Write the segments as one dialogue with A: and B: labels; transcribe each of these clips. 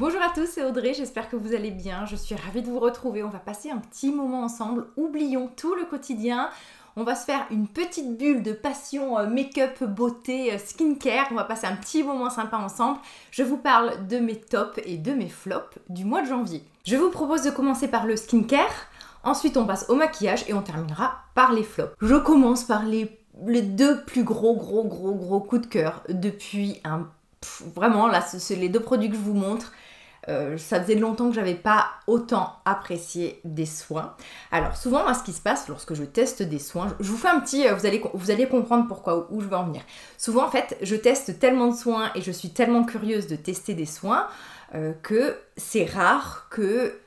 A: Bonjour à tous, c'est Audrey, j'espère que vous allez bien. Je suis ravie de vous retrouver. On va passer un petit moment ensemble. Oublions tout le quotidien. On va se faire une petite bulle de passion euh, make-up, beauté, euh, skincare. On va passer un petit moment sympa ensemble. Je vous parle de mes tops et de mes flops du mois de janvier. Je vous propose de commencer par le skincare. Ensuite, on passe au maquillage et on terminera par les flops. Je commence par les, deux plus gros, gros, gros, gros coups de cœur depuis un. vraiment, là, c'est les deux produits que je vous montre. Euh, ça faisait longtemps que j'avais pas autant apprécié des soins. Alors souvent, moi, ce qui se passe lorsque je teste des soins, je vous fais un petit, euh, vous allez, vous allez comprendre pourquoi, où je veux en venir. Souvent, en fait, je teste tellement de soins et je suis tellement curieuse de tester des soins euh, que c'est rare que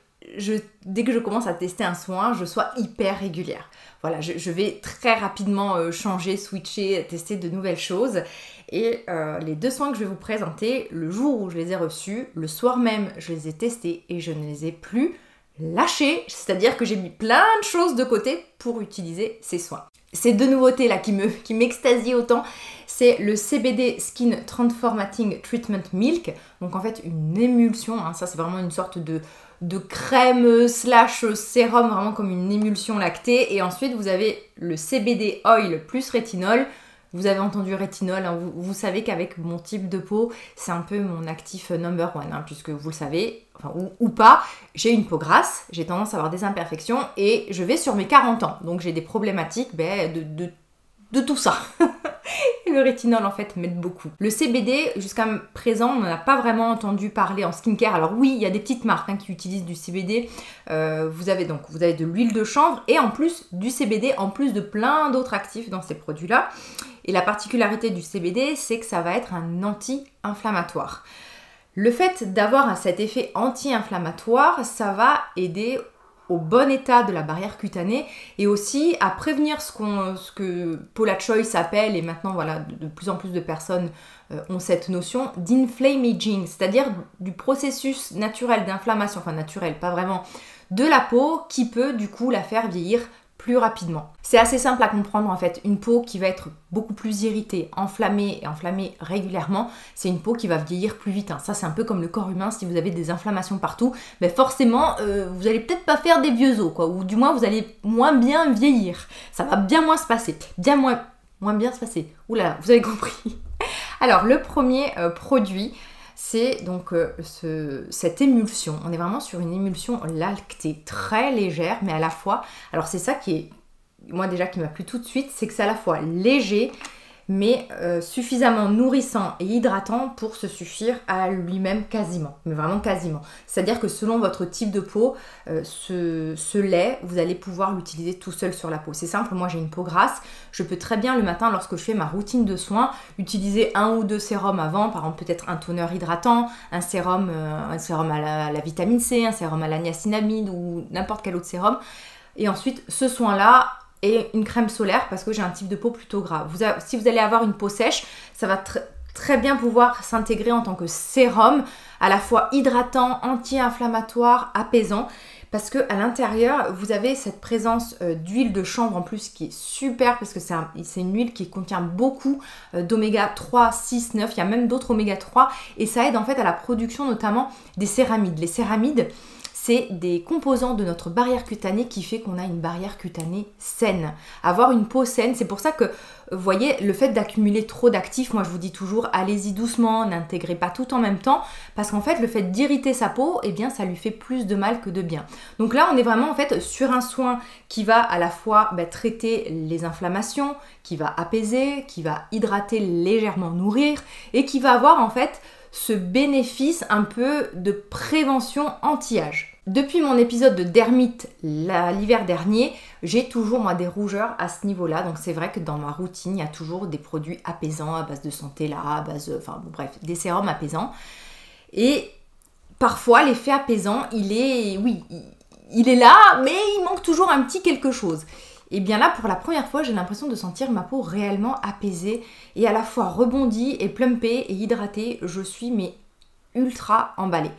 A: dès que je commence à tester un soin, je sois hyper régulière. Voilà, je, vais très rapidement changer, switcher, tester de nouvelles choses. Et euh, les deux soins que je vais vous présenter, le jour où je les ai reçus, le soir même, je les ai testés et je ne les ai plus lâchés. C'est-à-dire que j'ai mis plein de choses de côté pour utiliser ces soins. Ces deux nouveautés là qui me m'extasient autant, c'est le CBD Skin Transformating Treatment Milk. Donc en fait une émulsion, hein. ça c'est vraiment une sorte de, de crème slash sérum, vraiment comme une émulsion lactée. Et ensuite vous avez le CBD Oil plus rétinol. Vous avez entendu rétinol, hein. vous, savez qu'avec mon type de peau, c'est un peu mon actif number one, hein, puisque vous le savez, enfin, ou, pas, j'ai une peau grasse, j'ai tendance à avoir des imperfections et je vais sur mes 40 ans. Donc j'ai des problématiques ben, de, de tout ça. Le rétinol en fait m'aide beaucoup. Le CBD, jusqu'à présent, on n'en a pas vraiment entendu parler en skincare. Alors oui, il y a des petites marques hein, qui utilisent du CBD. Euh, vous avez donc vous avez de l'huile de chanvre et en plus du CBD, en plus de plein d'autres actifs dans ces produits-là. Et la particularité du CBD, c'est que ça va être un anti-inflammatoire. Le fait d'avoir cet effet anti-inflammatoire, ça va aider au bon état de la barrière cutanée et aussi à prévenir ce, qu'on, ce que Paula Choice appelle, et maintenant voilà, de, plus en plus de personnes euh, ont cette notion d'inflammaging, c'est-à-dire du processus naturel d'inflammation, enfin naturel, pas vraiment, de la peau qui peut du coup la faire vieillir rapidement. C'est assez simple à comprendre en fait. Une peau qui va être beaucoup plus irritée, enflammée et enflammée régulièrement, c'est une peau qui va vieillir plus vite. Hein. Ça c'est un peu comme le corps humain, si vous avez des inflammations partout, mais forcément euh, vous allez peut-être pas faire des vieux os quoi, ou du moins vous allez moins bien vieillir. Ça va bien moins se passer, bien moins, moins bien se passer. Oula, vous avez compris. Alors le premier euh, produit, c'est donc euh, cette émulsion. On est vraiment sur une émulsion lactée très légère, mais à la fois, alors c'est ça qui est, moi déjà qui m'a plu tout de suite, c'est que c'est à la fois léger, mais euh, suffisamment nourrissant et hydratant pour se suffire à lui-même quasiment, mais vraiment quasiment. C'est-à-dire que selon votre type de peau, euh, ce, lait, vous allez pouvoir l'utiliser tout seul sur la peau. C'est simple, moi j'ai une peau grasse, je peux très bien le matin lorsque je fais ma routine de soins utiliser un ou deux sérums avant, par exemple peut-être un toner hydratant, un sérum, euh, un à la, à la, vitamine C, un sérum à la niacinamide ou n'importe quel autre sérum. Et ensuite, ce soin-là, et une crème solaire parce que j'ai un type de peau plutôt gras. si vous allez avoir une peau sèche, ça va très bien pouvoir s'intégrer en tant que sérum, à la fois hydratant, anti-inflammatoire, apaisant. Parce que à l'intérieur, vous avez cette présence euh, d'huile de chanvre en plus qui est super parce que c'est une huile qui contient beaucoup euh, d'oméga 3, 6, 9, il y a même d'autres oméga 3 et ça aide en fait à la production notamment des céramides. Les céramides, c'est des composants de notre barrière cutanée qui fait qu'on a une barrière cutanée saine. Avoir une peau saine, c'est pour ça que, vous voyez, le fait d'accumuler trop d'actifs, moi je vous dis toujours, allez-y doucement, n'intégrez pas tout en même temps, parce qu'en fait, le fait d'irriter sa peau, eh bien, ça lui fait plus de mal que de bien. Donc là, on est vraiment en fait sur un soin qui va à la fois bah, traiter les inflammations, qui va apaiser, qui va hydrater, légèrement nourrir, et qui va avoir en fait ce bénéfice un peu de prévention anti-âge. Depuis mon épisode de dermite l'hiver dernier, j'ai toujours des rougeurs à ce niveau-là. Donc c'est vrai que dans ma routine, il y a toujours des produits apaisants à base de santé là, à base, enfin bref, des sérums apaisants. Et parfois l'effet apaisant, il est, oui, il est là, mais il manque toujours un petit quelque chose. Et bien là, pour la première fois, j'ai l'impression de sentir ma peau réellement apaisée et à la fois rebondie et plumpée et hydratée. Je suis mais ultra emballée.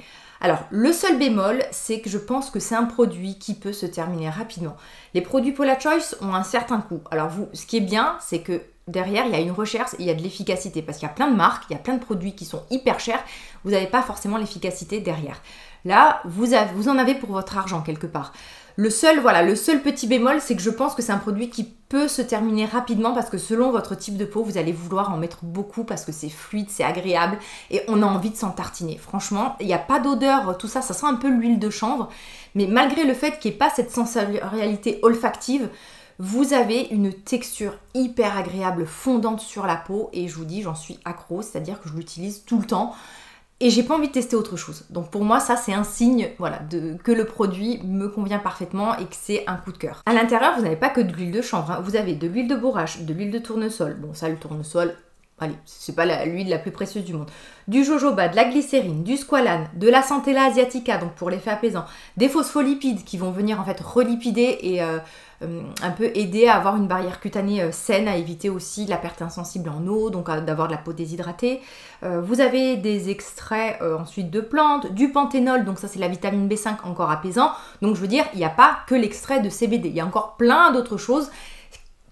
A: Alors, le seul bémol, c'est que je pense que c'est un produit qui peut se terminer rapidement. Les produits Paula Choice ont un certain coût. Alors, vous, ce qui est bien, c'est que derrière, il y a une recherche et il y a de l'efficacité. Parce qu'il y a plein de marques, il y a plein de produits qui sont hyper chers. Vous n'avez pas forcément l'efficacité derrière. Là, vous, vous en avez pour votre argent quelque part. Le seul, voilà, le seul petit bémol, c'est que je pense que c'est un produit qui peut se terminer rapidement parce que selon votre type de peau, vous allez vouloir en mettre beaucoup parce que c'est fluide, c'est agréable et on a envie de s'en tartiner. Franchement, il n'y a pas d'odeur, tout ça, ça sent un peu l'huile de chanvre, mais malgré le fait qu'il n'y ait pas cette sensorialité olfactive, vous avez une texture hyper agréable, fondante sur la peau et je vous dis, j'en suis accro, c'est-à-dire que je l'utilise tout le temps et j'ai pas envie de tester autre chose. Donc pour moi, ça c'est un signe voilà, de, que le produit me convient parfaitement et que c'est un coup de cœur. À l'intérieur, vous n'avez pas que de l'huile de chanvre, hein. vous avez de l'huile de bourrache, de l'huile de tournesol. Bon, ça, le tournesol, allez, c'est pas l'huile la, plus précieuse du monde. Du jojoba, de la glycérine, du squalane, de la centella asiatica, donc pour l'effet apaisant, des phospholipides qui vont venir en fait relipider et euh, un peu aider à avoir une barrière cutanée euh, saine, à éviter aussi la perte insensible en eau, donc d'avoir de la peau déshydratée. Euh, vous avez des extraits ensuite de plantes, du panthénol, donc ça c'est la vitamine B5 encore apaisant. Donc je veux dire, il n'y a pas que l'extrait de CBD, il y a encore plein d'autres choses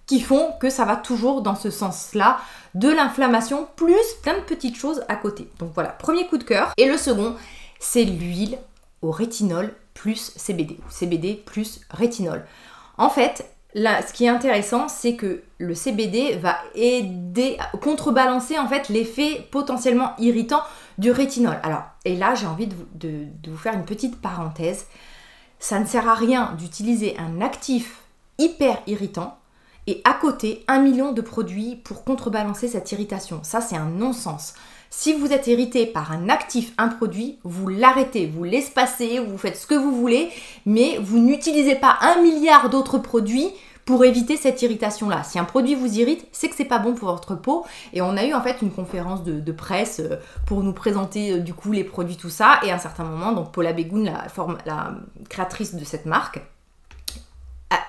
A: qui font que ça va toujours dans ce sens-là de l'inflammation, plus plein de petites choses à côté. Donc voilà, premier coup de cœur. Et le second, c'est l'huile au rétinol plus CBD, CBD plus rétinol. En fait, ce qui est intéressant, c'est que le CBD va aider à contrebalancer en fait l'effet potentiellement irritant du rétinol. Alors, et là, j'ai envie de vous, faire une petite parenthèse. Ça ne sert à rien d'utiliser un actif hyper irritant et à côté un million de produits pour contrebalancer cette irritation. Ça, c'est un non-sens. Si vous êtes irrité par un actif, un produit, vous l'arrêtez, vous l'espacez, vous faites ce que vous voulez, mais vous n'utilisez pas un milliard d'autres produits pour éviter cette irritation-là. Si un produit vous irrite, c'est que c'est pas bon pour votre peau. Et on a eu en fait une conférence de, presse euh, pour nous présenter euh, du coup les produits, tout ça. Et à un certain moment, donc Paula Begoun, la, la créatrice de cette marque,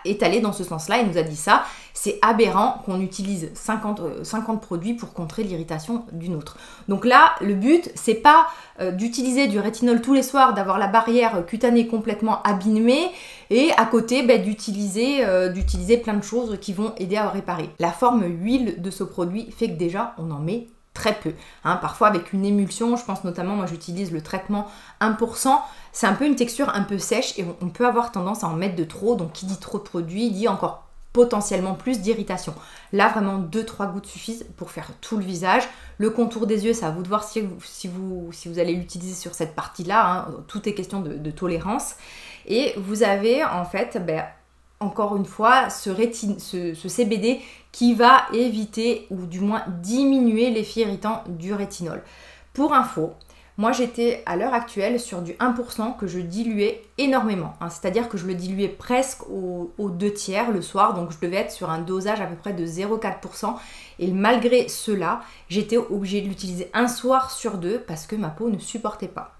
A: est dans ce sens-là et nous a dit ça. C'est aberrant qu'on utilise 50, 50 euh, produits pour contrer l'irritation d'une autre. Donc là, le but, c'est pas euh, d'utiliser du rétinol tous les soirs, d'avoir la barrière cutanée complètement abîmée et à côté d'utiliser, euh, d'utiliser plein de choses qui vont aider à réparer. La forme huile de ce produit fait que déjà on en met très peu. Hein. parfois avec une émulsion, je pense notamment, moi j'utilise le traitement 1%, c'est un peu une texture un peu sèche et on peut avoir tendance à en mettre de trop, donc qui dit trop de produits dit encore potentiellement plus d'irritation. Là vraiment 2-3 gouttes suffisent pour faire tout le visage. Le contour des yeux, c'est à vous de voir si vous allez l'utiliser sur cette partie-là, hein. tout est question de, tolérance. Et vous avez en fait... Ben, encore une fois, ce, CBD qui va éviter ou du moins diminuer l'effet irritant du rétinol. Pour info, moi j'étais à l'heure actuelle sur du 1% que je diluais énormément. Hein. C'est-à-dire que je le diluais presque aux au 2 tiers le soir, donc je devais être sur un dosage à peu près de 0,4%. Et malgré cela, j'étais obligée de l'utiliser un soir sur deux parce que ma peau ne supportait pas.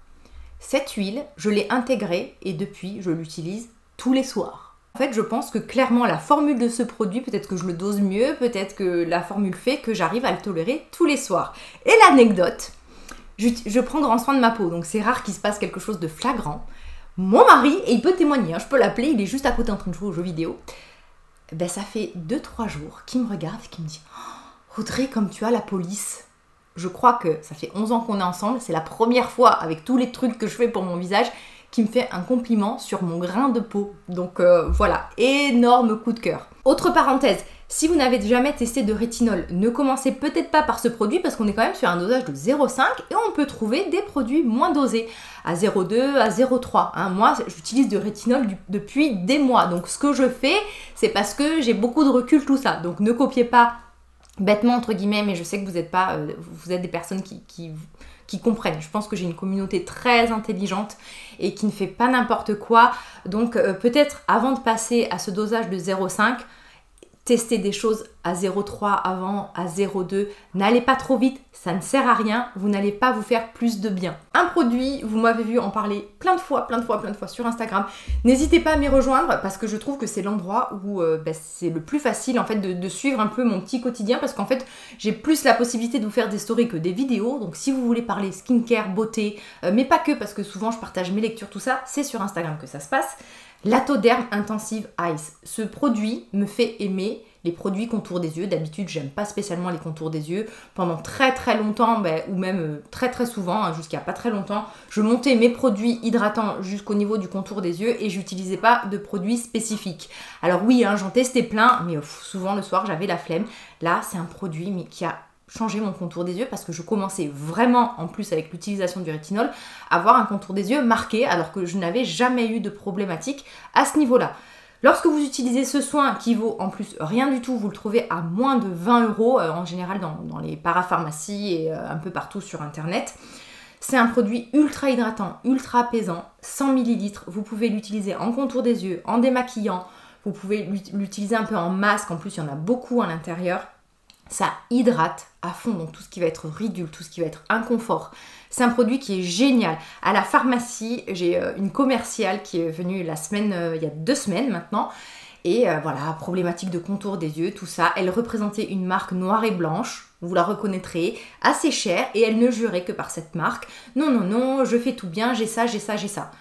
A: Cette huile, je l'ai intégrée et depuis, je l'utilise tous les soirs. En fait, je pense que clairement la formule de ce produit, peut-être que je le dose mieux, peut-être que la formule fait que j'arrive à le tolérer tous les soirs. Et l'anecdote, je, prends grand soin de ma peau, donc c'est rare qu'il se passe quelque chose de flagrant. Mon mari, et il peut témoigner, hein, je peux l'appeler, il est juste à côté en train de jouer aux jeux vidéo. Ben ça fait 2-3 jours qu'il me regarde et qu'il me dit Audrey, comme tu as la police. Je crois que ça fait 11 ans qu'on est ensemble, c'est la première fois avec tous les trucs que je fais pour mon visage qui me fait un compliment sur mon grain de peau. Donc euh, voilà, énorme coup de cœur. Autre parenthèse, si vous n'avez jamais testé de rétinol, ne commencez peut-être pas par ce produit parce qu'on est quand même sur un dosage de 0,5 et on peut trouver des produits moins dosés à 0,2, à 0,3. Hein. Moi, j'utilise du rétinol depuis des mois. Donc ce que je fais, c'est parce que j'ai beaucoup de recul, tout ça. Donc ne copiez pas bêtement entre guillemets, mais je sais que vous êtes pas, euh, vous êtes des personnes qui, qui qui comprennent. Je pense que j'ai une communauté très intelligente et qui ne fait pas n'importe quoi. Donc euh, peut-être avant de passer à ce dosage de 0,5, tester des choses à 0,3 avant, à 0,2. N'allez pas trop vite, ça ne sert à rien, vous n'allez pas vous faire plus de bien. Un produit, vous m'avez vu en parler plein de fois, plein de fois, plein de fois sur Instagram. N'hésitez pas à m'y rejoindre parce que je trouve que c'est l'endroit où euh, bah, c'est le plus facile en fait de, suivre un peu mon petit quotidien parce qu'en fait j'ai plus la possibilité de vous faire des stories que des vidéos. Donc si vous voulez parler skincare, beauté, euh, mais pas que parce que souvent je partage mes lectures, tout ça, c'est sur Instagram que ça se passe. L'Atoderm Intensive Ice. Ce produit me fait aimer les produits contours des yeux. D'habitude, j'aime pas spécialement les contours des yeux. Pendant très très longtemps, ben, ou même euh, très très souvent, hein, jusqu'à pas très longtemps, je montais mes produits hydratants jusqu'au niveau du contour des yeux et j'utilisais pas de produits spécifiques. Alors oui, hein, j'en testais plein, mais souvent le soir j'avais la flemme. Là, c'est un produit mais qui a changé mon contour des yeux parce que je commençais vraiment, en plus avec l'utilisation du rétinol, à avoir un contour des yeux marqué alors que je n'avais jamais eu de problématique à ce niveau-là. Lorsque vous utilisez ce soin qui vaut en plus rien du tout, vous le trouvez à moins de 20 euros, euh, en général dans, les parapharmacies et euh, un peu partout sur internet. C'est un produit ultra hydratant, ultra apaisant, 100 ml. Vous pouvez l'utiliser en contour des yeux, en démaquillant. Vous pouvez l'utiliser un peu en masque. En plus, il y en a beaucoup à l'intérieur. Ça hydrate à fond, donc tout ce qui va être ridule, tout ce qui va être inconfort. C'est un produit qui est génial. À la pharmacie, j'ai euh, une commerciale qui est venue la semaine, euh, il y a deux semaines maintenant. Et euh, voilà, problématique de contour des yeux, tout ça. Elle représentait une marque noire et blanche, vous la reconnaîtrez, assez chère, et elle ne jurait que par cette marque. Non, non, non, je fais tout bien, j'ai ça, j'ai ça, j'ai ça.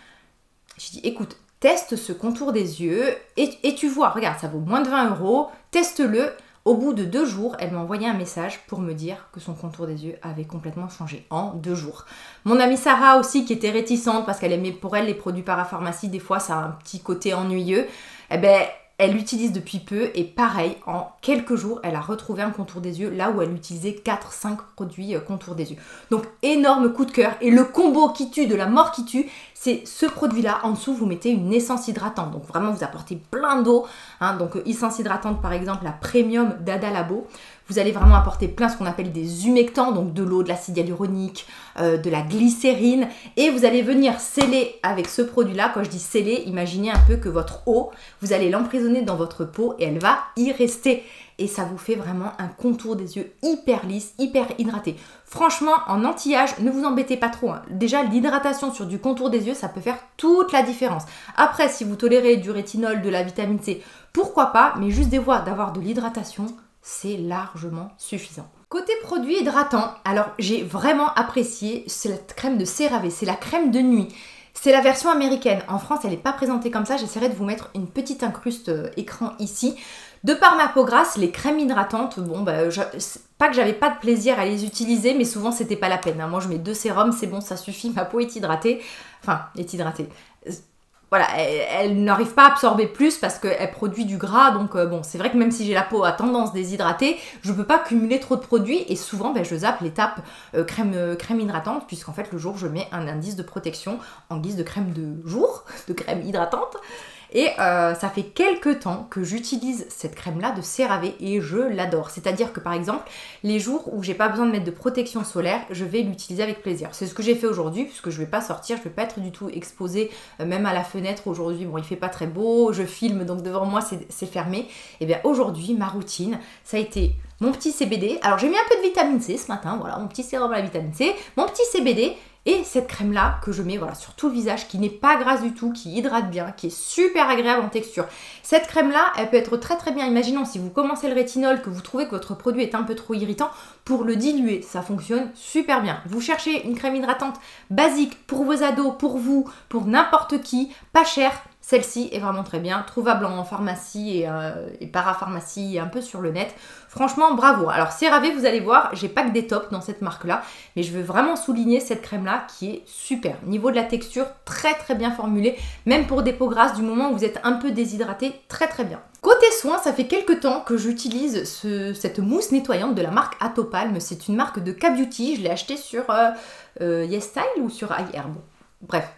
A: J'ai dit, écoute, teste ce contour des yeux, et, et tu vois, regarde, ça vaut moins de 20 euros, teste-le, au bout de deux jours, elle m'a envoyé un message pour me dire que son contour des yeux avait complètement changé en deux jours. Mon amie Sarah aussi, qui était réticente parce qu'elle aimait pour elle les produits parapharmacie, des fois ça a un petit côté ennuyeux, eh ben elle l'utilise depuis peu et pareil, en quelques jours, elle a retrouvé un contour des yeux là où elle utilisait 4-5 produits euh, contour des yeux. Donc énorme coup de cœur et le combo qui tue de la mort qui tue, c'est ce produit-là. En dessous, vous mettez une essence hydratante. Donc vraiment, vous apportez plein d'eau. Hein. donc euh, essence hydratante par exemple, la Premium d'Ada Labo. Vous allez vraiment apporter plein ce qu'on appelle des humectants, donc de l'eau, de l'acide hyaluronique, euh, de la glycérine. Et vous allez venir sceller avec ce produit-là. Quand je dis sceller, imaginez un peu que votre eau, vous allez l'emprisonner dans votre peau et elle va y rester et ça vous fait vraiment un contour des yeux hyper lisse, hyper hydraté. Franchement, en anti-âge, ne vous embêtez pas trop. Hein. Déjà, l'hydratation sur du contour des yeux, ça peut faire toute la différence. Après, si vous tolérez du rétinol, de la vitamine C, pourquoi pas, mais juste des voies d'avoir de l'hydratation, c'est largement suffisant. Côté produit hydratant, alors j'ai vraiment apprécié cette crème de CeraVe, c'est la crème de nuit. C'est la version américaine. En France, elle n'est pas présentée comme ça. J'essaierai de vous mettre une petite incruste euh, écran ici. De par ma peau grasse, les crèmes hydratantes, bon, bah, pas que j'avais pas de plaisir à les utiliser, mais souvent c'était pas la peine. Hein. Moi, je mets deux sérums, c'est bon, ça suffit, ma peau est hydratée. Enfin, est hydratée voilà, elle, n'arrive pas à absorber plus parce qu'elle produit du gras. Donc euh, bon, c'est vrai que même si j'ai la peau à tendance déshydratée, je ne peux pas cumuler trop de produits et souvent ben, je zappe l'étape euh, euh, crème hydratante puisqu'en fait le jour je mets un indice de protection en guise de crème de jour, de crème hydratante. Et euh, ça fait quelques temps que j'utilise cette crème-là de CeraVe et je l'adore. C'est-à-dire que par exemple, les jours où j'ai pas besoin de mettre de protection solaire, je vais l'utiliser avec plaisir. C'est ce que j'ai fait aujourd'hui puisque je vais pas sortir, je vais pas être du tout exposée euh, même à la fenêtre aujourd'hui. Bon, il fait pas très beau, je filme donc devant moi c'est fermé. Et eh bien aujourd'hui, ma routine, ça a été mon petit CBD. Alors j'ai mis un peu de vitamine C ce matin, voilà, mon petit sérum à la vitamine C, mon petit CBD et cette crème-là que je mets sur tout le visage, qui n'est pas grasse du tout, qui hydrate bien, qui est super agréable en texture. Cette crème-là, elle peut être très très bien. Imaginons si vous commencez le rétinol, que vous trouvez que votre produit est un peu trop irritant, pour le diluer, ça fonctionne super bien. Vous cherchez une crème hydratante basique pour vos ados, pour vous, pour n'importe qui, pas cher, celle-ci est vraiment très bien, trouvable en pharmacie et, euh, parapharmacie un peu sur le net. Franchement, bravo. Alors CeraVe, vous allez voir, j'ai pas que des tops dans cette marque-là, mais je veux vraiment souligner cette crème-là qui est super. Niveau de la texture, très très bien formulée, même pour des peaux grasses, du moment où vous êtes un peu déshydraté, très très bien. Côté soins, ça fait quelques temps que j'utilise cette mousse nettoyante de la marque Atopalm. C'est une marque de K-Beauty, je l'ai achetée sur euh, euh, ou sur iHerb? Bref,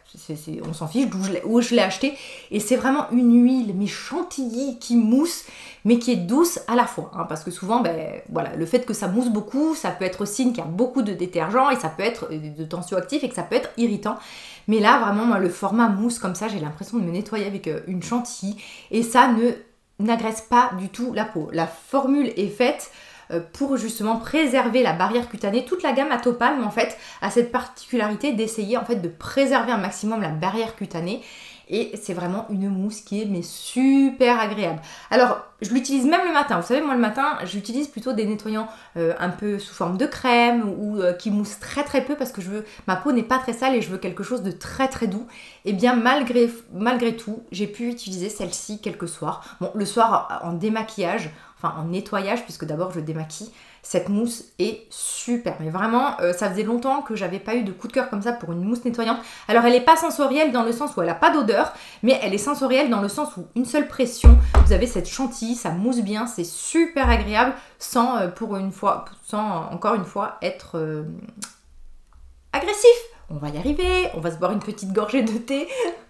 A: on s'en fiche où je l'ai acheté. Et c'est vraiment une huile, mais chantilly, qui mousse, mais qui est douce à la fois. Hein, parce que souvent, ben, voilà, le fait que ça mousse beaucoup, ça peut être signe qu'il y a beaucoup de détergent et ça peut être euh, de tensioactif et que ça peut être irritant. Mais là, vraiment, le format mousse comme ça, j'ai l'impression de me nettoyer avec euh, une chantilly. Et ça ne n'agresse pas du tout la peau. La formule est faite pour justement préserver la barrière cutanée. Toute la gamme Atopalm en fait a cette particularité d'essayer en fait de préserver un maximum la barrière cutanée et c'est vraiment une mousse qui est super agréable. Alors je l'utilise même le matin. Vous savez moi le matin j'utilise plutôt des nettoyants euh, un peu sous forme de crème ou euh, qui moussent très très peu parce que je veux ma peau n'est pas très sale et je veux quelque chose de très très doux. Et eh bien malgré malgré tout j'ai pu utiliser celle-ci quelques soirs. Bon le soir en démaquillage en nettoyage puisque d'abord je démaquille cette mousse est super. Mais vraiment, euh, ça faisait longtemps que j'avais pas eu de coup de cœur comme ça pour une mousse nettoyante. Alors elle n'est pas sensorielle dans le sens où elle n'a pas d'odeur, mais elle est sensorielle dans le sens où une seule pression, vous avez cette chantilly, ça mousse bien, c'est super agréable sans euh, pour une fois, sans encore une fois être euh, agressif. On va y arriver, on va se boire une petite gorgée de thé.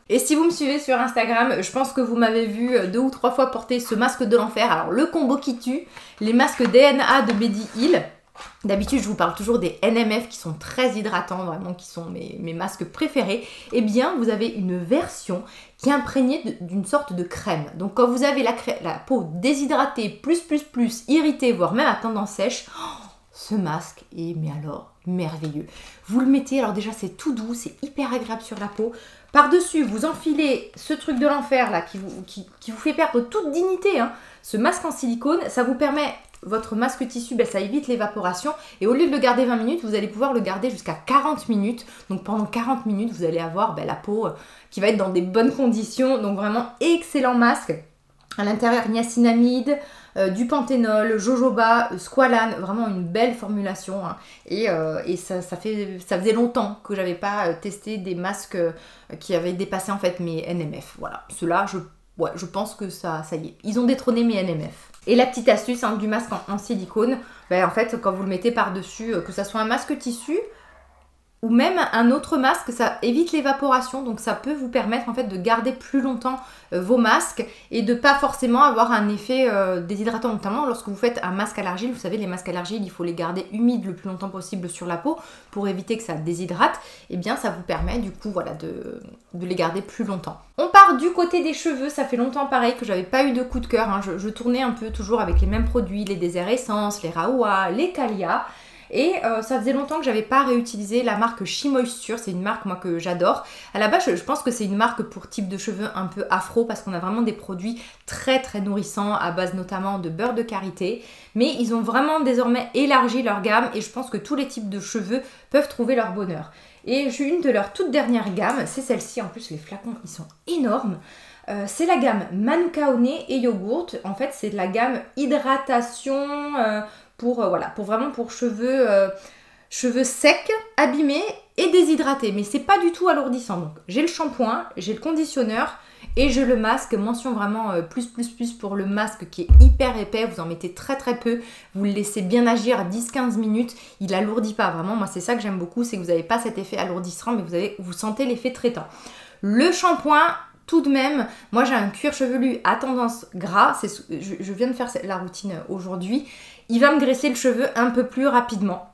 A: Et si vous me suivez sur Instagram, je pense que vous m'avez vu deux ou trois fois porter ce masque de l'enfer. Alors le combo qui tue, les masques DNA de Medi Hill. D'habitude, je vous parle toujours des NMF qui sont très hydratants, vraiment, qui sont mes, masques préférés. Eh bien, vous avez une version qui est imprégnée d'une sorte de crème. Donc, quand vous avez la, la, peau déshydratée, plus, plus, plus, irritée, voire même à tendance sèche, oh, ce masque est, mais alors, merveilleux. Vous le mettez, alors déjà, c'est tout doux, c'est hyper agréable sur la peau. Par-dessus, vous enfilez ce truc de l'enfer là qui vous, fait perdre toute dignité. Hein. Ce masque en silicone, ça vous permet, votre masque tissu, ben, ça évite l'évaporation. Et au lieu de le garder 20 minutes, vous allez pouvoir le garder jusqu'à 40 minutes. Donc pendant 40 minutes, vous allez avoir ben, la peau euh, qui va être dans des bonnes conditions. Donc vraiment excellent masque. À l'intérieur, niacinamide, euh, du panthénol, jojoba, euh, squalane, vraiment une belle formulation. Hein. Et, ça, fait, ça faisait longtemps que j'avais pas testé des masques qui avaient dépassé en fait mes NMF. Voilà, ceux-là, je ouais, je pense que ça, ça y est. Ils ont détrôné mes NMF. Et la petite astuce hein, du masque en, silicone, ben, en fait, quand vous le mettez par-dessus, euh, que ça soit un masque tissu ou même un autre masque, ça évite l'évaporation, donc ça peut vous permettre en fait de garder plus longtemps euh, vos masques et de pas forcément avoir un effet euh, déshydratant, notamment lorsque vous faites un masque à l'argile. Vous savez, les masques à l'argile, il faut les garder humides le plus longtemps possible sur la peau pour éviter que ça déshydrate. Et eh bien, ça vous permet du coup, voilà, de, les garder plus longtemps. On part du côté des cheveux. Ça fait longtemps pareil que j'avais pas eu de coup de cœur. Hein. Je, tournais un peu toujours avec les mêmes produits, les Désert Essence, les Raoua, les Calia. Et euh, ça faisait longtemps que j'avais pas réutilisé la marque Chimoisture, c'est une marque moi que j'adore. À la base, je, pense que c'est une marque pour type de cheveux un peu afro parce qu'on a vraiment des produits très très nourrissants à base notamment de beurre de karité. Mais ils ont vraiment désormais élargi leur gamme et je pense que tous les types de cheveux peuvent trouver leur bonheur. Et j'ai une de leurs toutes dernières gammes, c'est celle-ci. En plus, les flacons, ils sont énormes. Euh, c'est la gamme Manuka et yogourt. En fait, c'est de la gamme hydratation, euh, pour, euh, voilà, pour vraiment pour cheveux, euh, cheveux secs, abîmés et déshydratés. Mais c'est pas du tout alourdissant. Donc j'ai le shampoing, j'ai le conditionneur et je le masque. Mention vraiment euh, plus plus plus pour le masque qui est hyper épais. Vous en mettez très très peu. Vous le laissez bien agir 10-15 minutes. Il alourdit pas vraiment. Moi c'est ça que j'aime beaucoup, c'est que vous n'avez pas cet effet alourdissant, mais vous, sentez l'effet traitant. Le shampoing, tout de même, moi j'ai un cuir chevelu à tendance gras, je, viens de faire la routine aujourd'hui, il va me graisser le cheveu un peu plus rapidement.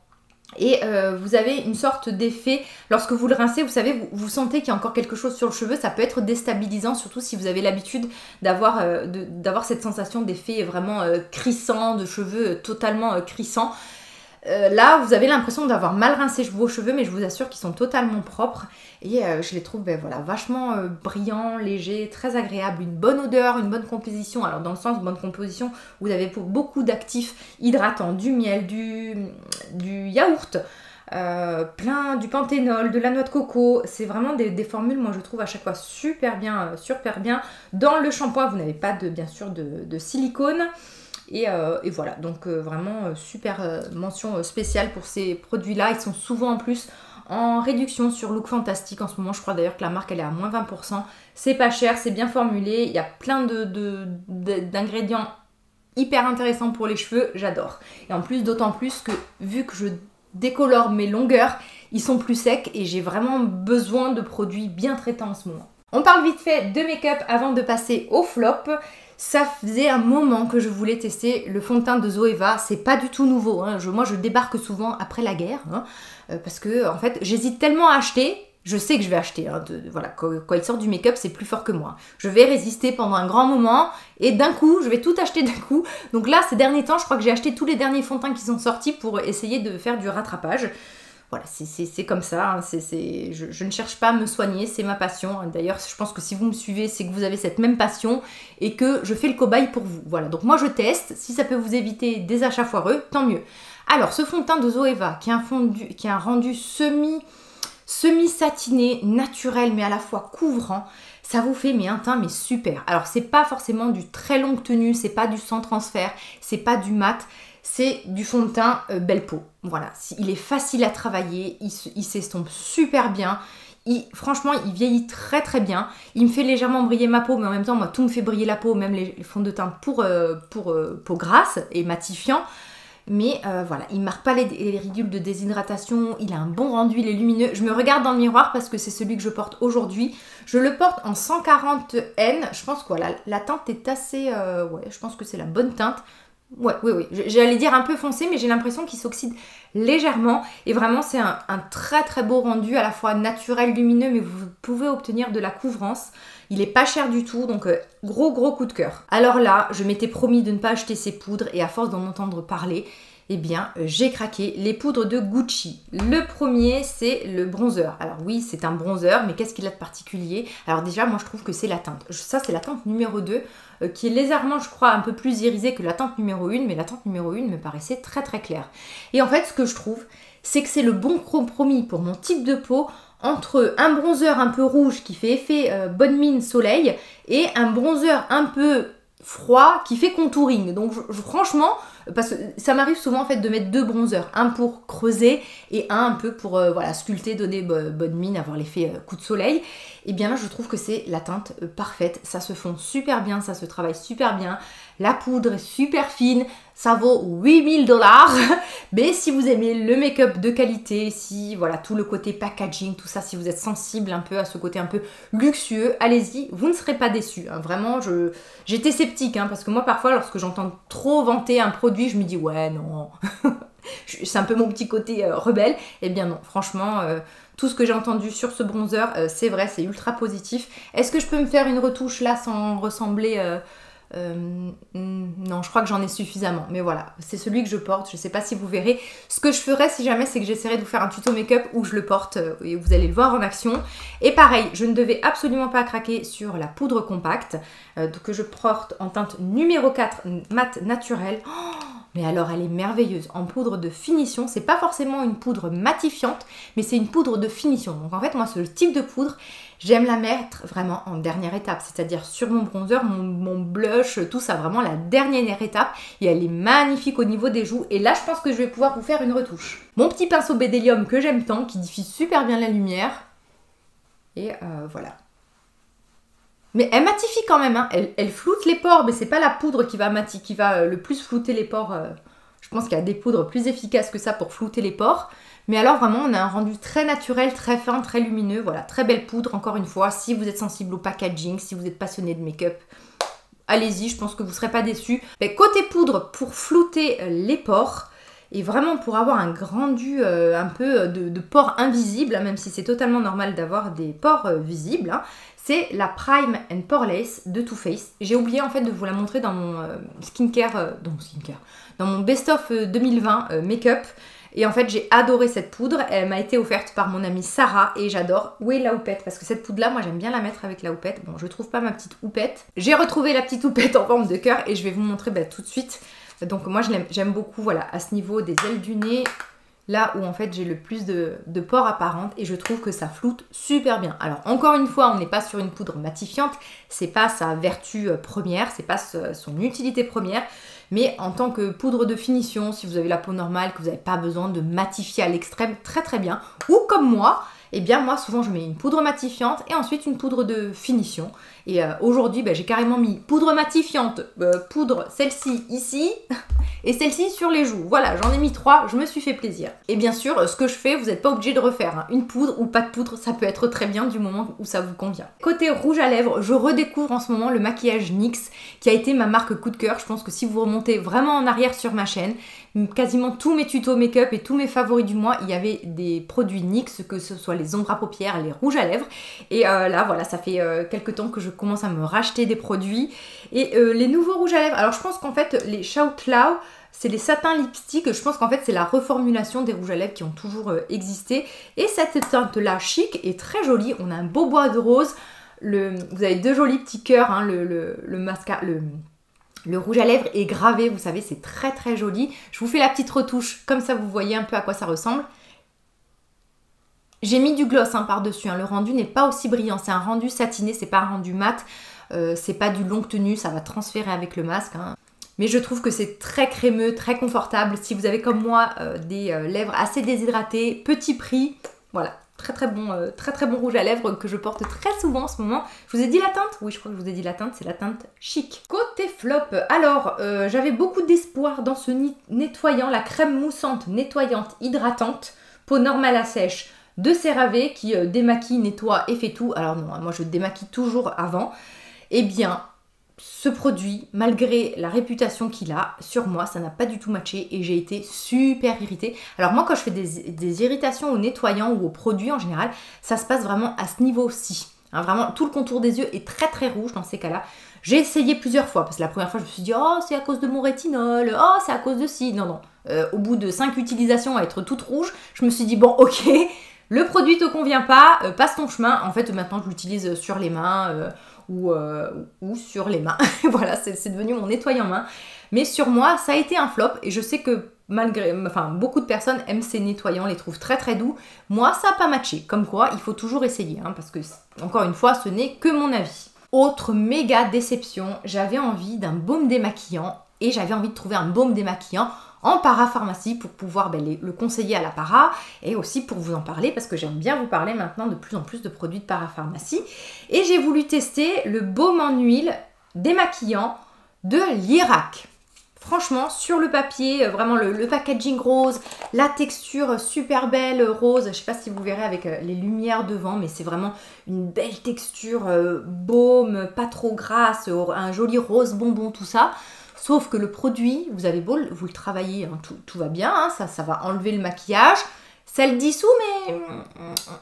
A: Et euh, vous avez une sorte d'effet, lorsque vous le rincez, vous savez, vous, sentez qu'il y a encore quelque chose sur le cheveu, ça peut être déstabilisant, surtout si vous avez l'habitude d'avoir euh, cette sensation d'effet vraiment euh, crissant, de cheveux totalement crissants. Euh, là, vous avez l'impression d'avoir mal rincé vos cheveux, mais je vous assure qu'ils sont totalement propres. Et euh, je les trouve ben, voilà, vachement euh, brillants, légers, très agréables, une bonne odeur, une bonne composition. Alors dans le sens bonne composition, vous avez beaucoup d'actifs hydratants, du miel, du, yaourt. plein du panthénol, de la noix de coco, c'est vraiment des, formules, moi je trouve à chaque fois super bien, super bien. Dans le shampoing, vous n'avez pas de, bien sûr de silicone. Euh, et, voilà, donc euh, vraiment euh, super mention spéciale pour ces produits-là. Ils sont souvent en plus en réduction sur Look Fantastic en ce moment. Je crois d'ailleurs que la marque elle est à moins 20%. C'est pas cher, c'est bien formulé. Il y a plein d'ingrédients hyper intéressants pour les cheveux. J'adore. Et en plus, d'autant plus que vu que je décolore mes longueurs, ils sont plus secs et j'ai vraiment besoin de produits bien traitants en ce moment. On parle vite fait de make-up avant de passer au flop. Ça faisait un moment que je voulais tester le fond de teint de Zoeva. C'est pas du tout nouveau. Hein. moi, je débarque souvent après la guerre. Hein, euh, parce que, en fait, j'hésite tellement à acheter je sais que je vais acheter. Hein, voilà, quand, il sort du make-up, c'est plus fort que moi. Je vais résister pendant un grand moment et d'un coup, je vais tout acheter d'un coup. Donc là, ces derniers temps, je crois que j'ai acheté tous les derniers fonds de teint qui sont sortis pour essayer de faire du rattrapage. Voilà, c'est comme ça. Hein, je, ne cherche pas à me soigner, c'est ma passion. D'ailleurs, je pense que si vous me suivez, c'est que vous avez cette même passion et que je fais le cobaye pour vous. Voilà, donc moi je teste. Si ça peut vous éviter des achats foireux, tant mieux. Alors, ce fond de teint de Zoeva, qui est un rendu semi semi-satiné, naturel, mais à la fois couvrant. Ça vous fait mais un teint mais super. Alors c'est pas forcément du très longue tenue, c'est pas du sans transfert, c'est pas du mat, c'est du fond de teint euh, belle peau. Voilà, il est facile à travailler, il s'estompe super bien. Franchement, il vieillit très très bien. Il me fait légèrement briller ma peau, mais en même temps, moi, tout me fait briller la peau, même les, fonds de teint pour, euh, pour euh, peau grasse et matifiant. Mais voilà, il marque pas les, ridules de déshydratation, il a un bon rendu, il est lumineux. Je me regarde dans le miroir parce que c'est celui que je porte aujourd'hui. Je le porte en 140N. Je pense quoi, la, teinte est assez... Ouais, je pense que c'est la bonne teinte. Ouais, oui, oui. J'allais dire un peu foncé, mais j'ai l'impression qu'il s'oxyde légèrement. Et vraiment, c'est un, très très beau rendu, à la fois naturel, lumineux, mais vous pouvez obtenir de la couvrance. Il est pas cher du tout, donc euh, gros gros coup de cœur. Alors là, je m'étais promis de ne pas acheter ces poudres, et à force d'en entendre parler, eh bien, euh, j'ai craqué les poudres de Gucci. Le premier, c'est le bronzer. Alors oui, c'est un bronzer, mais qu'est-ce qu'il a de particulier? Alors déjà, moi, je trouve que c'est la teinte. Ça, c'est la teinte numéro 2, euh, qui est légèrement, je crois, un peu plus irisée que la teinte numéro 1, mais la teinte numéro 1 me paraissait très très claire. Et en fait, ce que je trouve, c'est que c'est le bon compromis pour mon type de peau entre un bronzer un peu rouge qui fait effet euh, bonne mine soleil et un bronzer un peu froid qui fait contouring. Donc franchement, parce que ça m'arrive souvent en fait de mettre deux bronzers, un pour creuser et un un peu pour euh, voilà sculpter, donner bonne mine, avoir l'effet euh, coup de soleil. Et eh bien je trouve que c'est la teinte euh, parfaite, ça se fond super bien, ça se travaille super bien, la poudre est super fine, ça vaut 8000 dollars. Mais si vous aimez le make-up de qualité, si voilà tout le côté packaging, tout ça, si vous êtes sensible un peu à ce côté un peu luxueux, allez-y, vous ne serez pas déçus. Hein. Vraiment, j'étais sceptique hein, parce que moi parfois lorsque j'entends trop vanter un produit, je me dis ouais non. c'est un peu mon petit côté euh, rebelle. Eh bien non, franchement, euh, tout ce que j'ai entendu sur ce bronzer, euh, c'est vrai, c'est ultra positif. Est-ce que je peux me faire une retouche là sans ressembler euh, non, je crois que j'en ai suffisamment. Mais voilà, c'est celui que je porte. Je sais pas si vous verrez. Ce que je ferai si jamais, c'est que j'essaierai de vous faire un tuto make-up où je le porte euh, et vous allez le voir en action. Et pareil, je ne devais absolument pas craquer sur la poudre compacte euh, que je porte en teinte numéro 4 mat naturel. Oh, mais alors elle est merveilleuse en poudre de finition. C'est pas forcément une poudre matifiante, mais c'est une poudre de finition. Donc en fait, moi, ce type de poudre, J'aime la mettre vraiment en dernière étape, c'est-à-dire sur mon bronzer, mon, blush, tout ça, vraiment la dernière étape. Et elle est magnifique au niveau des joues. Et là, je pense que je vais pouvoir vous faire une retouche. Mon petit pinceau Bédélium que j'aime tant, qui diffuse super bien la lumière. Et euh, voilà. Mais elle matifie quand même, hein. elle, floute les pores, mais c'est pas la poudre qui va, qui va euh, le plus flouter les pores. Euh. Je pense qu'il y a des poudres plus efficaces que ça pour flouter les pores. Mais alors vraiment, on a un rendu très naturel, très fin, très lumineux. Voilà, très belle poudre, encore une fois. Si vous êtes sensible au packaging, si vous êtes passionné de make-up, allez-y, je pense que vous ne serez pas déçus. Côté poudre, pour flouter euh, les pores, et vraiment pour avoir un rendu euh, un peu euh, de, pores invisibles, hein, même si c'est totalement normal d'avoir des pores visibles, hein, c'est la Prime and Poreless de Too Faced. J'ai oublié en fait de vous la montrer dans mon skincare, dans mon skincare, dans mon best-of 2020 make-up. Et en fait, j'ai adoré cette poudre. Elle m'a été offerte par mon amie Sarah et j'adore. Où est la houppette? Parce que cette poudre-là, moi, j'aime bien la mettre avec la houppette. Bon, je trouve pas ma petite houppette. J'ai retrouvé la petite houppette en forme de cœur et je vais vous montrer bah, tout de suite. Donc moi, j'aime beaucoup, voilà, à ce niveau des ailes du nez, là où en fait j'ai le plus de, de, pores apparentes et je trouve que ça floute super bien. Alors encore une fois, on n'est pas sur une poudre matifiante, c'est pas sa vertu euh, première, c'est pas son utilité première, mais en tant que poudre de finition, si vous avez la peau normale, que vous n'avez pas besoin de matifier à l'extrême, très très bien. Ou comme moi, eh bien moi souvent je mets une poudre matifiante et ensuite une poudre de finition. Et euh, aujourd'hui ben, j'ai carrément mis poudre matifiante, euh, poudre celle-ci ici et celle-ci sur les joues. Voilà, j'en ai mis trois, je me suis fait plaisir. Et bien sûr, ce que je fais, vous n'êtes pas obligé de refaire. Hein. Une poudre ou pas de poudre, ça peut être très bien du moment où ça vous convient. Côté rouge à lèvres, je redécouvre en ce moment le maquillage NYX qui a été ma marque coup de cœur. Je pense que si vous remontez vraiment en arrière sur ma chaîne, quasiment tous mes tutos make-up et tous mes favoris du mois, il y avait des produits NYX, que ce soit les ombres à paupières, les rouges à lèvres. Et euh, là, voilà, ça fait quelques temps que je commence à me racheter des produits. Et les nouveaux rouges à lèvres, alors je pense qu'en fait, les Shoutlau, c'est les satins lipstick. Je pense qu'en fait, c'est la reformulation des rouges à lèvres qui ont toujours existé. Et cette teinte-là, chic, est très jolie. On a un beau bois de rose. Vous avez deux jolis petits cœurs, hein, le, le, le le, le rouge à lèvres est gravé, vous savez, c'est très très joli. Je vous fais la petite retouche, comme ça vous voyez un peu à quoi ça ressemble. J'ai mis du gloss hein, par-dessus, hein. le rendu n'est pas aussi brillant, c'est un rendu satiné, c'est pas un rendu mat, euh, c'est pas du longue tenue, ça va transférer avec le masque. Hein. Mais je trouve que c'est très crémeux, très confortable. Si vous avez comme moi euh, des euh, lèvres assez déshydratées, petit prix, voilà, très très bon, très très bon rouge à lèvres que je porte très souvent en ce moment. Je vous ai dit la teinte? Oui, je crois que je vous ai dit la teinte, c'est la teinte chic. Côté flop, alors j'avais beaucoup d'espoir dans ce nettoyant, la crème moussante nettoyante hydratante, peau normale à sèche de CeraVe qui euh, démaquille, nettoie et fait tout. Alors non, moi je démaquille toujours avant. Eh bien, ce produit, malgré la réputation qu'il a, sur moi, ça n'a pas du tout matché et j'ai été super irritée. Alors moi, quand je fais des, irritations au nettoyant ou au produit en général, ça se passe vraiment à ce niveau-ci. Hein, vraiment, tout le contour des yeux est très très rouge dans ces cas-là. J'ai essayé plusieurs fois, parce que la première fois, je me suis dit, oh, c'est à cause de mon rétinol, oh, c'est à cause de ci. Non, non. Euh, au bout de 5 utilisations à être toute rouge, je me suis dit, bon, ok, le produit te convient pas, euh, passe ton chemin. En fait, maintenant, je l'utilise sur les mains. Euh, euh, ou, sur les mains. voilà, c'est devenu mon nettoyant main. Mais sur moi, ça a été un flop et je sais que malgré, enfin, beaucoup de personnes aiment ces nettoyants, les trouvent très très doux. Moi, ça n'a pas matché. Comme quoi, il faut toujours essayer, hein, parce que encore une fois, ce n'est que mon avis. Autre méga déception, j'avais envie d'un baume démaquillant et j'avais envie de trouver un baume démaquillant en parapharmacie pour pouvoir ben, le conseiller à la para et aussi pour vous en parler parce que j'aime bien vous parler maintenant de plus en plus de produits de parapharmacie. Et j'ai voulu tester le baume en huile démaquillant de l'Irak. Franchement, sur le papier, euh, vraiment le, packaging rose, la texture super belle rose. Je sais pas si vous verrez avec euh, les lumières devant, mais c'est vraiment une belle texture euh, baume, pas trop grasse, un joli rose bonbon, tout ça. Sauf que le produit, vous avez beau, vous le travaillez, hein, tout, va bien, hein, ça, ça va enlever le maquillage. Ça le dissout, mais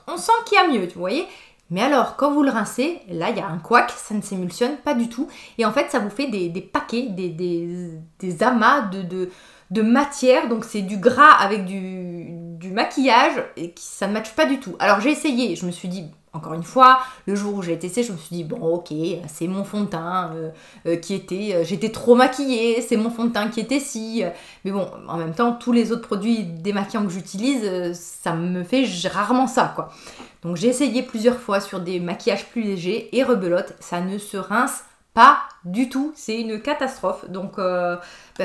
A: on sent qu'il y a mieux, vous voyez. Mais alors, quand vous le rincez, là, il y a un couac, ça ne s'émulsionne pas du tout. Et en fait, ça vous fait des, paquets, des, amas de, de, matière. Donc, c'est du gras avec du, maquillage et ça ne matche pas du tout. Alors, j'ai essayé, je me suis dit, encore une fois, le jour où j'ai testé, je me suis dit, bon, ok, c'est mon fond de teint euh, euh, qui était. Euh, j'étais trop maquillée, c'est mon fond de teint qui était si. mais bon, en même temps, tous les autres produits démaquillants que j'utilise, ça me fait rarement ça, quoi. Donc j'ai essayé plusieurs fois sur des maquillages plus légers et rebelote, ça ne se rince pas du tout, c'est une catastrophe. Donc ben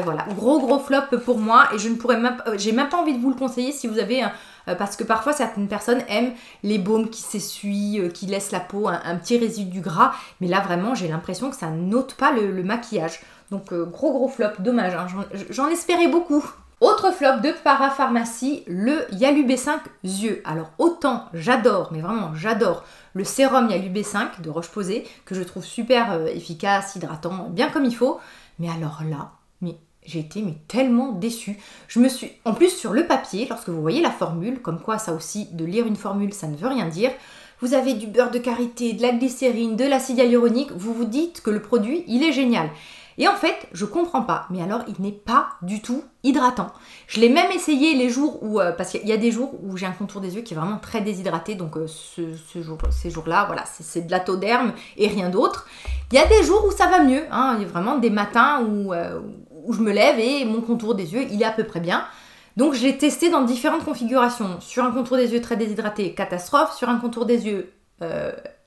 A: voilà, gros gros flop pour moi et je ne pourrais même, j'ai même pas envie de vous le conseiller si vous avez un euh, parce que parfois certaines personnes aiment les baumes qui s'essuient, euh, qui laissent la peau un, petit résidu du gras, mais là vraiment j'ai l'impression que ça n'ôte pas le, maquillage. Donc euh, gros gros flop, dommage, hein. j'en espérais beaucoup. Autre flop de parapharmacie, le Yalu B5 yeux. Alors autant j'adore, mais vraiment j'adore le sérum Yalu B5 de Roche-Posay, que je trouve super efficace, hydratant, bien comme il faut. Mais alors là, mais j'ai été mais tellement déçue. Je me suis en plus sur le papier, lorsque vous voyez la formule, comme quoi ça aussi de lire une formule, ça ne veut rien dire. Vous avez du beurre de karité, de la glycérine, de l'acide hyaluronique, vous vous dites que le produit, il est génial. Et en fait, je comprends pas, mais alors il n'est pas du tout hydratant. Je l'ai même essayé les jours où, euh, parce qu'il y a des jours où j'ai un contour des yeux qui est vraiment très déshydraté, donc euh, ce, jour, ces jours-là, voilà, c'est de la toderme et rien d'autre. Il y a des jours où ça va mieux, hein, il y a vraiment des matins où, euh, où je me lève et mon contour des yeux, il est à peu près bien. Donc j'ai testé dans différentes configurations. Sur un contour des yeux très déshydraté, catastrophe. Sur un contour des yeux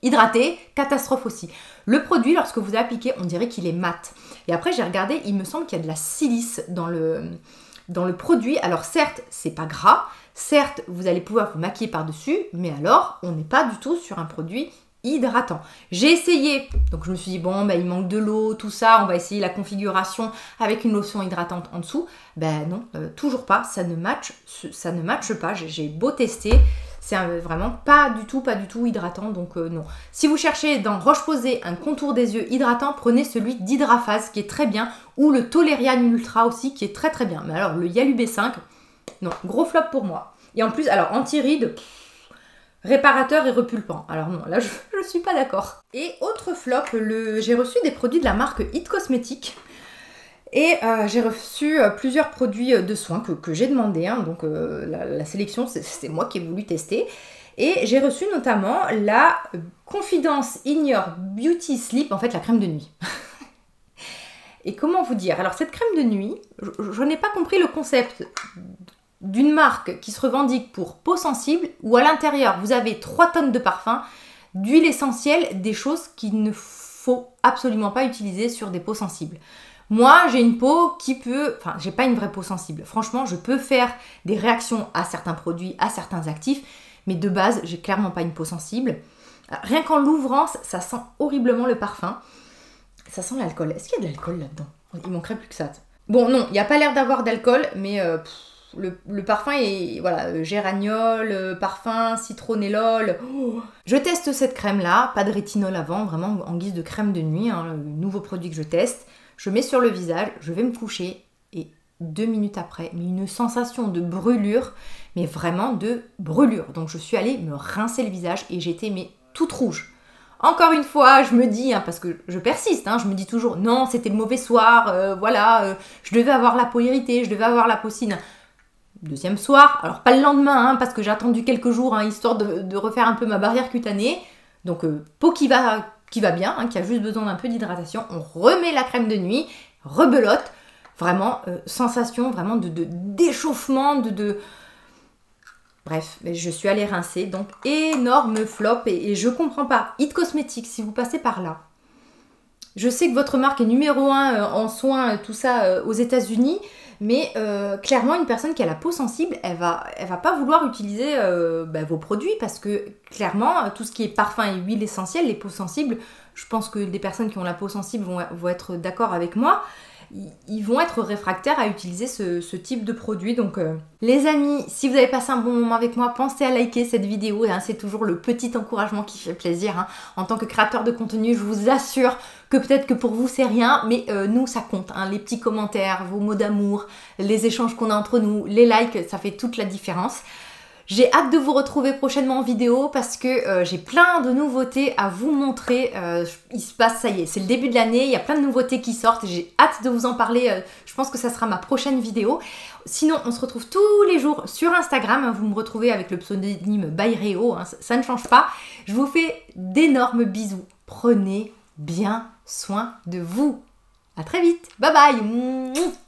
A: hydraté, catastrophe aussi. Le produit, lorsque vous appliquez, on dirait qu'il est mat. Et après j'ai regardé, il me semble qu'il y a de la silice dans le, dans le produit. Alors certes, c'est pas gras. Certes, vous allez pouvoir vous maquiller par-dessus, mais alors, on n'est pas du tout sur un produit hydratant. J'ai essayé, donc je me suis dit bon bah il manque de l'eau, tout ça, on va essayer la configuration avec une lotion hydratante en dessous. Ben non, euh, toujours pas, ça ne matche, ça ne matche pas. J'ai beau tester, c'est vraiment pas du tout, pas du tout hydratant, donc euh, non. Si vous cherchez dans Roche-Posay un contour des yeux hydratant, prenez celui d'Hydraphase qui est très bien, ou le Tolerian Ultra aussi qui est très très bien. Mais alors le Yalu B5, non, gros flop pour moi. Et en plus, alors anti-rides, réparateur et repulpant. Alors non, là je ne suis pas d'accord. Et autre flop, j'ai reçu des produits de la marque It Cosmetics. Et euh, j'ai reçu euh, plusieurs produits de soins que, j'ai demandé. Hein. donc la, sélection, c'est moi qui ai voulu tester. Et j'ai reçu notamment la Confidence In Your Beauty Sleep, en fait la crème de nuit. Et comment vous dire? Alors cette crème de nuit, je, n'ai pas compris le concept d'une marque qui se revendique pour peau sensible où à l'intérieur vous avez 3 tonnes de parfum, d'huile essentielle, des choses qu'il ne faut absolument pas utiliser sur des peaux sensibles. Moi, j'ai une peau qui peut, enfin, j'ai pas une vraie peau sensible. Franchement, je peux faire des réactions à certains produits, à certains actifs, mais de base, j'ai clairement pas une peau sensible. Rien qu'en l'ouvrant, ça sent horriblement le parfum. Ça sent l'alcool. Est-ce qu'il y a de l'alcool là-dedans? Il manquerait plus que ça. Bon, non, il n'y a pas l'air d'avoir d'alcool, mais euh, le, parfum est voilà, euh, géraniol, euh, parfum, citronellol. Oh. je teste cette crème là, pas de rétinol avant, vraiment en guise de crème de nuit, hein, nouveau produit que je teste. Je mets sur le visage, je vais me coucher et deux minutes après, mais une sensation de brûlure, mais vraiment de brûlure. Donc je suis allée me rincer le visage et j'étais mais toute rouge. Encore une fois, je me dis, hein, parce que je persiste, hein, je me dis toujours, non, c'était le mauvais soir, euh, voilà, euh, je devais avoir la peau irritée, je devais avoir la poussine. Deuxième soir, alors pas le lendemain, hein, parce que j'ai attendu quelques jours, histoire de, refaire un peu ma barrière cutanée. Donc euh, peau qui va, qui va bien, qui a juste besoin d'un peu d'hydratation. On remet la crème de nuit, rebelote. Vraiment, sensation vraiment de, d'échauffement, de Bref, je suis allée rincer, donc énorme flop et, je comprends pas. It Cosmetics, si vous passez par là, je sais que votre marque est numéro 1 euh, en soins, euh, tout ça euh, aux États-Unis, mais clairement, une personne qui a la peau sensible, elle va, va pas vouloir utiliser bah, vos produits parce que clairement, tout ce qui est parfum et huile essentielle, les peaux sensibles, je pense que des personnes qui ont la peau sensible vont être d'accord avec moi ils vont être réfractaires à utiliser ce, type de produit. Donc euh, les amis, si vous avez passé un bon moment avec moi, pensez à liker cette vidéo. Hein, c'est toujours le petit encouragement qui fait plaisir. Hein. En tant que créateur de contenu, je vous assure que peut-être que pour vous c'est rien, mais euh, nous ça compte. Hein. Les petits commentaires, vos mots d'amour, les échanges qu'on a entre nous, les likes, ça fait toute la différence. J'ai hâte de vous retrouver prochainement en vidéo parce que euh, j'ai plein de nouveautés à vous montrer. Euh, il se passe, ça y est, c'est le début de l'année, il y a plein de nouveautés qui sortent. J'ai hâte de vous en parler. Euh, je pense que ça sera ma prochaine vidéo. Sinon, on se retrouve tous les jours sur Instagram. Vous me retrouvez avec le pseudonyme Bayreo, hein, ça ne change pas. Je vous fais d'énormes bisous. Prenez bien soin de vous. À très vite. Bye bye.